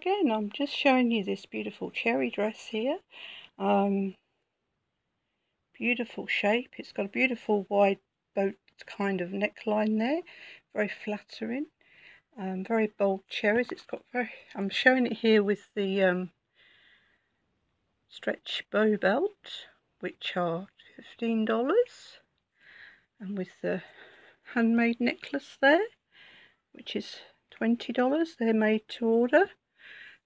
again I'm just showing you this beautiful cherry dress here. Um, beautiful shape. It's got a beautiful wide boat kind of neckline there. Very flattering. Um, very bold cherries. It's got very I'm showing it here with the um, stretch bow belt which are $15 and with the handmade necklace there which is $20 they're made to order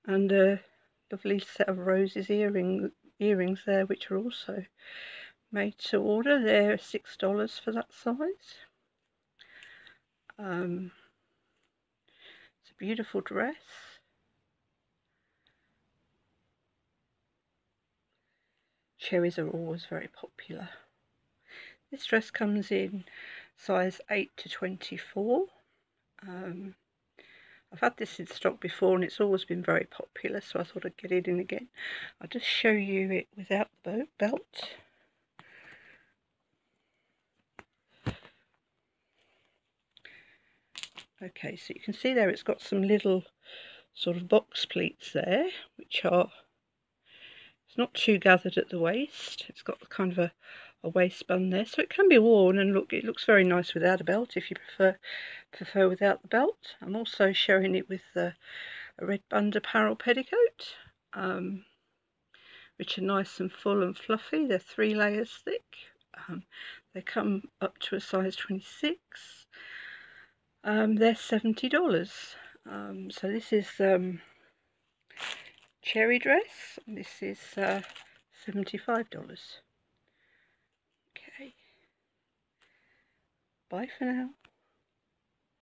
and a lovely set of roses earring, earrings there which are also made to order. They're $6 for that size. Um, it's a beautiful dress. Cherries are always very popular. This dress comes in size 8 to 24 um, I've had this in stock before and it's always been very popular so I thought I'd get it in again. I'll just show you it without the belt. Okay, so you can see there it's got some little sort of box pleats there, which are, it's not too gathered at the waist. It's got kind of a, a waistband there. So it can be worn and look it looks very nice without a belt if you prefer prefer without the belt. I'm also showing it with the, a red Banned Apparel petticoat um, which are nice and full and fluffy. They're three layers thick. Um, they come up to a size 26 um, they're $70 um, so this is um, cherry dress this is uh, $75 Okay. Bye for now.